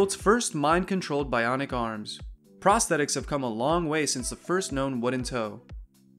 world's first mind controlled bionic arms. Prosthetics have come a long way since the first known wooden toe.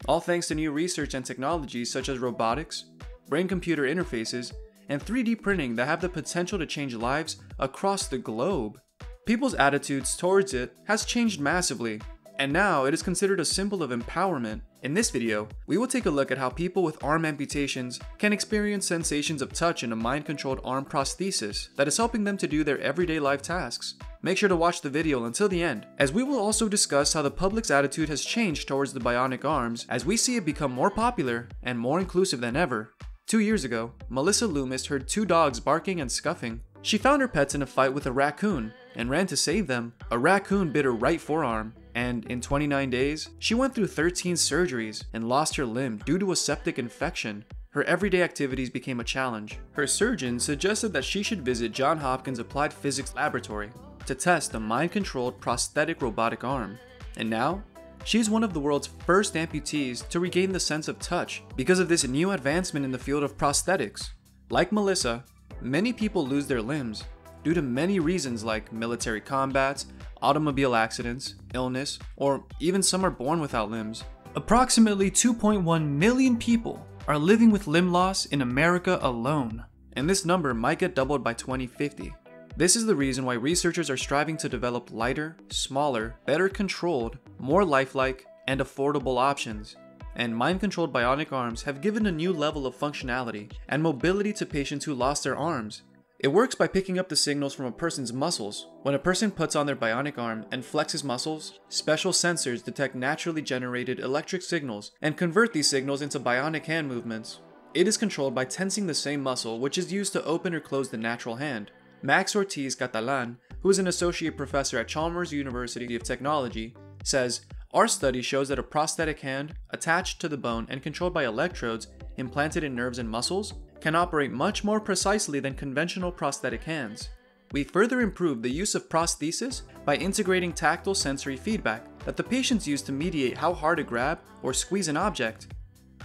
All thanks to new research and technologies such as robotics, brain computer interfaces, and 3D printing that have the potential to change lives across the globe. People's attitudes towards it has changed massively, and now it is considered a symbol of empowerment. In this video, we will take a look at how people with arm amputations can experience sensations of touch in a mind-controlled arm prosthesis that is helping them to do their everyday life tasks. Make sure to watch the video until the end, as we will also discuss how the public's attitude has changed towards the bionic arms as we see it become more popular and more inclusive than ever. Two years ago, Melissa Loomis heard two dogs barking and scuffing. She found her pets in a fight with a raccoon and ran to save them. A raccoon bit her right forearm, and in 29 days, she went through 13 surgeries and lost her limb due to a septic infection. Her everyday activities became a challenge. Her surgeon suggested that she should visit John Hopkins Applied Physics Laboratory to test a mind-controlled prosthetic robotic arm. And now, she's one of the world's first amputees to regain the sense of touch because of this new advancement in the field of prosthetics. Like Melissa, many people lose their limbs due to many reasons like military combats, automobile accidents, illness, or even some are born without limbs. Approximately 2.1 million people are living with limb loss in America alone, and this number might get doubled by 2050. This is the reason why researchers are striving to develop lighter, smaller, better controlled, more lifelike, and affordable options. And mind controlled bionic arms have given a new level of functionality and mobility to patients who lost their arms it works by picking up the signals from a person's muscles. When a person puts on their bionic arm and flexes muscles, special sensors detect naturally generated electric signals and convert these signals into bionic hand movements. It is controlled by tensing the same muscle which is used to open or close the natural hand. Max Ortiz Catalan, who is an associate professor at Chalmers University of Technology, says, Our study shows that a prosthetic hand, attached to the bone and controlled by electrodes implanted in nerves and muscles, can operate much more precisely than conventional prosthetic hands. We further improved the use of prosthesis by integrating tactile sensory feedback that the patients use to mediate how hard to grab or squeeze an object.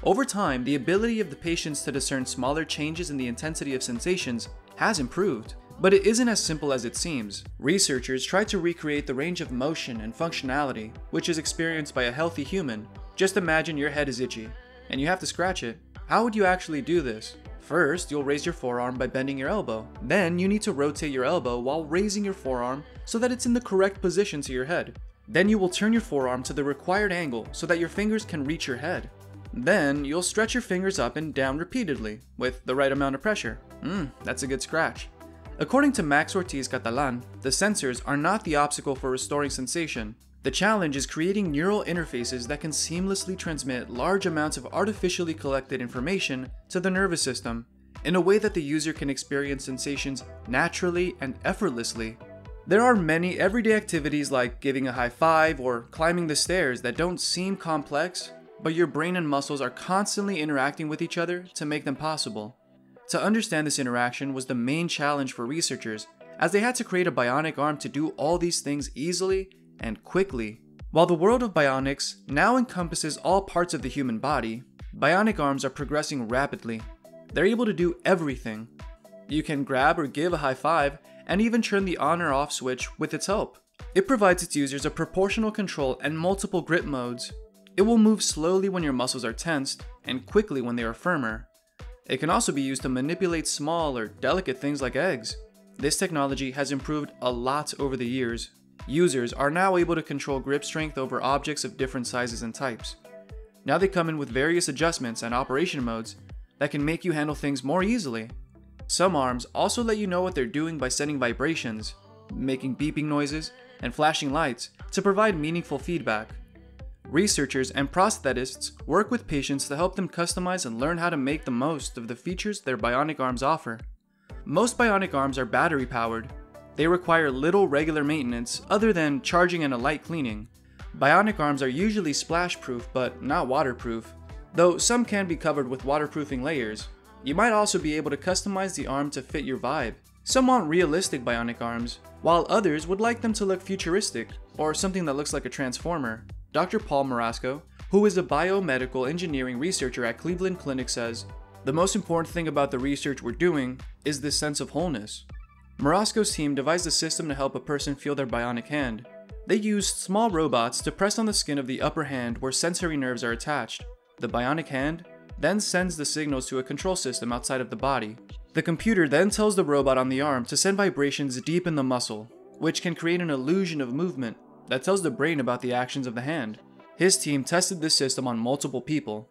Over time, the ability of the patients to discern smaller changes in the intensity of sensations has improved. But it isn't as simple as it seems. Researchers try to recreate the range of motion and functionality which is experienced by a healthy human. Just imagine your head is itchy, and you have to scratch it. How would you actually do this? First, you'll raise your forearm by bending your elbow. Then, you need to rotate your elbow while raising your forearm so that it's in the correct position to your head. Then you will turn your forearm to the required angle so that your fingers can reach your head. Then, you'll stretch your fingers up and down repeatedly, with the right amount of pressure. Mmm, that's a good scratch. According to Max Ortiz Catalan, the sensors are not the obstacle for restoring sensation, the challenge is creating neural interfaces that can seamlessly transmit large amounts of artificially collected information to the nervous system in a way that the user can experience sensations naturally and effortlessly. There are many everyday activities like giving a high five or climbing the stairs that don't seem complex, but your brain and muscles are constantly interacting with each other to make them possible. To understand this interaction was the main challenge for researchers, as they had to create a bionic arm to do all these things easily and quickly. While the world of bionics now encompasses all parts of the human body, bionic arms are progressing rapidly. They're able to do everything. You can grab or give a high five and even turn the on or off switch with its help. It provides its users a proportional control and multiple grip modes. It will move slowly when your muscles are tensed and quickly when they are firmer. It can also be used to manipulate small or delicate things like eggs. This technology has improved a lot over the years, Users are now able to control grip strength over objects of different sizes and types. Now they come in with various adjustments and operation modes that can make you handle things more easily. Some arms also let you know what they're doing by sending vibrations, making beeping noises, and flashing lights to provide meaningful feedback. Researchers and prosthetists work with patients to help them customize and learn how to make the most of the features their bionic arms offer. Most bionic arms are battery powered, they require little regular maintenance other than charging and a light cleaning. Bionic arms are usually splash proof but not waterproof, though some can be covered with waterproofing layers. You might also be able to customize the arm to fit your vibe. Some want realistic bionic arms, while others would like them to look futuristic or something that looks like a transformer. Dr. Paul Marasco, who is a biomedical engineering researcher at Cleveland Clinic says, the most important thing about the research we're doing is this sense of wholeness. Marasco's team devised a system to help a person feel their bionic hand. They used small robots to press on the skin of the upper hand where sensory nerves are attached. The bionic hand then sends the signals to a control system outside of the body. The computer then tells the robot on the arm to send vibrations deep in the muscle, which can create an illusion of movement that tells the brain about the actions of the hand. His team tested this system on multiple people.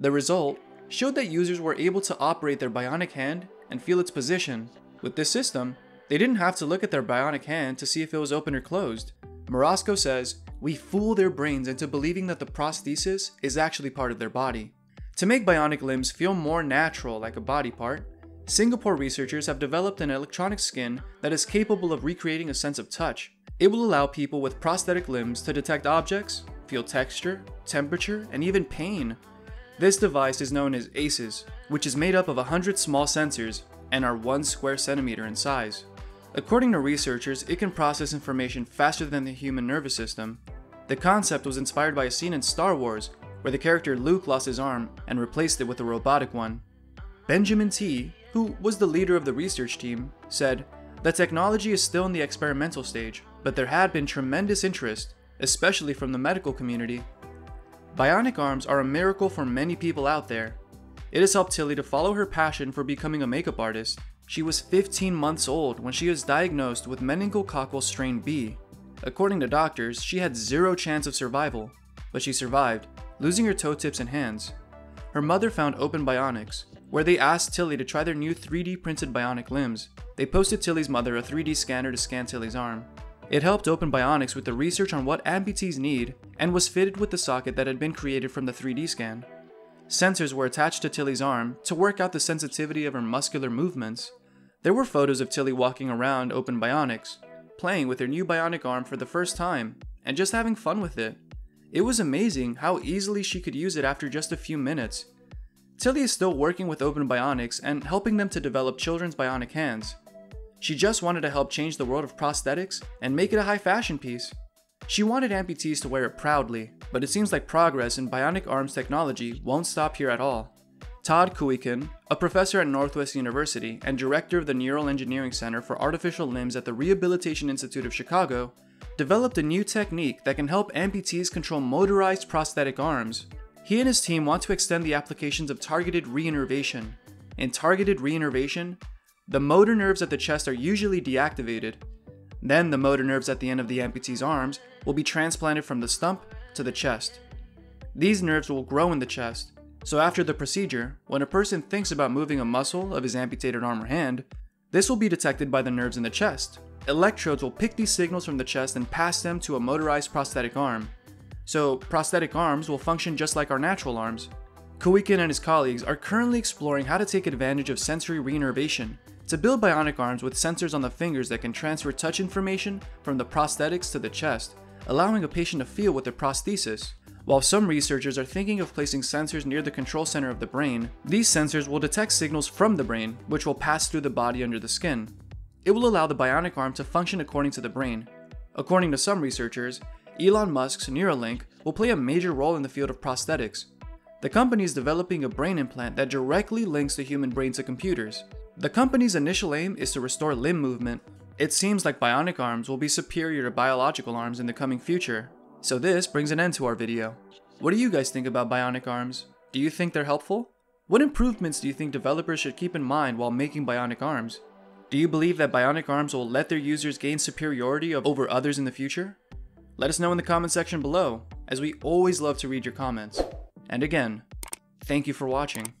The result showed that users were able to operate their bionic hand and feel its position. With this system, they didn't have to look at their bionic hand to see if it was open or closed. Marasco says, We fool their brains into believing that the prosthesis is actually part of their body. To make bionic limbs feel more natural like a body part, Singapore researchers have developed an electronic skin that is capable of recreating a sense of touch. It will allow people with prosthetic limbs to detect objects, feel texture, temperature, and even pain. This device is known as ACES, which is made up of 100 small sensors and are 1 square centimeter in size. According to researchers, it can process information faster than the human nervous system. The concept was inspired by a scene in Star Wars where the character Luke lost his arm and replaced it with a robotic one. Benjamin Tee, who was the leader of the research team, said, The technology is still in the experimental stage, but there had been tremendous interest, especially from the medical community. Bionic arms are a miracle for many people out there. It has helped Tilly to follow her passion for becoming a makeup artist. She was 15 months old when she was diagnosed with meningococcal strain B. According to doctors, she had zero chance of survival, but she survived, losing her toe tips and hands. Her mother found Open Bionics, where they asked Tilly to try their new 3D printed bionic limbs. They posted Tilly's mother a 3D scanner to scan Tilly's arm. It helped Open Bionics with the research on what amputees need and was fitted with the socket that had been created from the 3D scan. Sensors were attached to Tilly's arm to work out the sensitivity of her muscular movements. There were photos of Tilly walking around Open Bionics, playing with her new bionic arm for the first time, and just having fun with it. It was amazing how easily she could use it after just a few minutes. Tilly is still working with Open Bionics and helping them to develop children's bionic hands. She just wanted to help change the world of prosthetics and make it a high fashion piece. She wanted amputees to wear it proudly, but it seems like progress in bionic arms technology won't stop here at all. Todd Kuiken, a professor at Northwest University and director of the Neural Engineering Center for Artificial Limbs at the Rehabilitation Institute of Chicago, developed a new technique that can help amputees control motorized prosthetic arms. He and his team want to extend the applications of targeted reinnervation. In targeted reinnervation, the motor nerves at the chest are usually deactivated. Then the motor nerves at the end of the amputee's arms will be transplanted from the stump to the chest. These nerves will grow in the chest, so after the procedure, when a person thinks about moving a muscle of his amputated arm or hand, this will be detected by the nerves in the chest. Electrodes will pick these signals from the chest and pass them to a motorized prosthetic arm. So, prosthetic arms will function just like our natural arms. Kuiken and his colleagues are currently exploring how to take advantage of sensory reinnervation to build bionic arms with sensors on the fingers that can transfer touch information from the prosthetics to the chest, allowing a patient to feel with their prosthesis. While some researchers are thinking of placing sensors near the control center of the brain, these sensors will detect signals from the brain, which will pass through the body under the skin. It will allow the bionic arm to function according to the brain. According to some researchers, Elon Musk's Neuralink will play a major role in the field of prosthetics. The company is developing a brain implant that directly links the human brain to computers. The company's initial aim is to restore limb movement. It seems like bionic arms will be superior to biological arms in the coming future. So this brings an end to our video. What do you guys think about bionic arms? Do you think they're helpful? What improvements do you think developers should keep in mind while making bionic arms? Do you believe that bionic arms will let their users gain superiority over others in the future? Let us know in the comment section below, as we always love to read your comments. And again, thank you for watching.